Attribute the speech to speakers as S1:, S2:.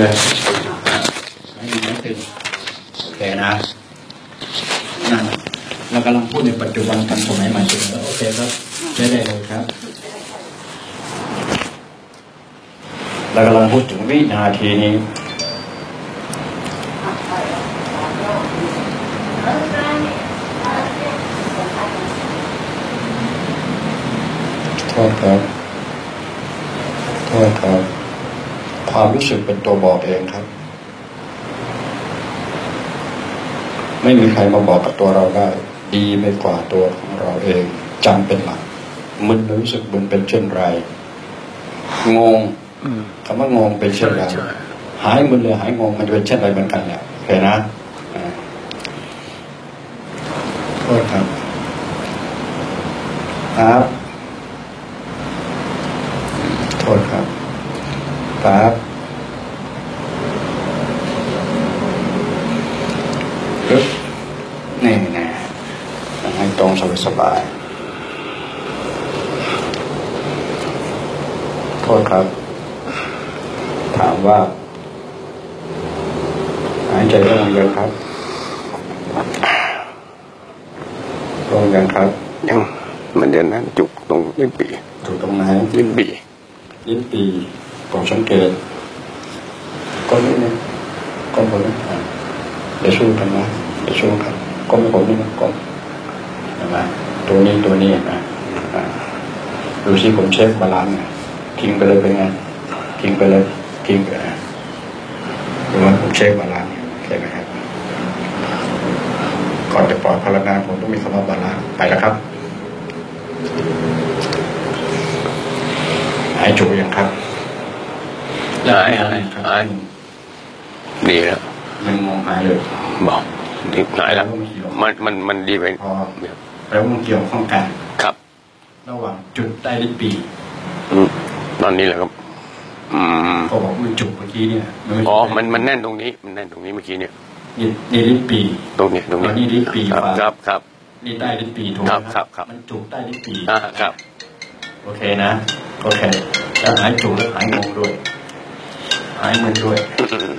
S1: เลยไม่มีไม่ตึงโอเคนะนั่นเรากำลังพูดในปัจจุบันทันสมัยใหม่เสมอโอเคครับใช้ได้เลยครับเรากำลังพูดถึงวินาทีนี้โทษครับโทษครับ ความรู้สึกเป็นตัวบอกเองครับ ไม่มีใครมาบอกกับตัวเราได้ ดีไปกว่าตัวของเราเองจำเป็นหลักมึนรู้สึกมึนเป็นเช่นไร งงคำว่างงเป็นเช่นไร
S2: ใช่
S1: หายมึนเลยหายงงมันจะเป็นเช่นไรเหมือนกันแหละโอเคนะอ่าโทษครับ ครับ โทษครับครับ ปึ๊บนี่นะให้ตรงสบายสบายๆโทษครับ ถามว่า หายใจโล่งยังครับโล่งยังครับ
S2: ยังเหมือนเดิมนะจุกตรงลิ้นปี่
S1: จุกตรงไหน
S2: ลิ้นปี่
S1: ลิ้นปี่โปร่งสังเกตก้นนิดนึงก้มบนนิ ดอะเดี๋ยวสู้กันนะเดี๋ยวสู้กันก้มผมนิดนึงก้มเห็นไหมตัวนี้ตัวนี้เห็นไหมอะดูสิผมเช็ค balance ไงทิ้งไปเลยเป็นไงทิ้งไปเลยทิ้งไปนะดูว่าผมเช็ค balance เนี่ยใช่ไหมครับก่อนจะปล่อยพลังงานผมต้องมีคำว่า balance ไปแล้วครับหายจุกยังครับ
S2: หายหายหายดีแล้ว
S1: ยังงงหายเลย
S2: บอกนี่หายแล้วมันมันมันดีไป
S1: พอแปลว่ามันเกี่ยวข้องกัน
S2: ครับ
S1: ระหว่างจุดใต้ลิ้นปี่
S2: อืมตอนนี้แหละครับอืม
S1: เขาบอกมันจุกเมื่อกี้เนี่ยใช่
S2: อ๋อมันมันแน่นตรงนี้มันแน่นตรงนี้เมื่อกี้เนี่ย
S1: นี่นี่ลิ้นปี
S2: ตรงนี้ตรงนี้
S1: อ๋อนี่ลิ้นปี่
S2: ครับ
S1: ว่า
S2: ครับครับ
S1: นี่ใต้ลิ้นปีถูกไหม
S2: ครับครับครับ
S1: มันจุกใต้ลิ้นปี
S2: อ่าครับ
S1: โอเคนะโอเคแล้วหายจุกแล้วหายงงด้วยหายมึนด้วย
S2: อืม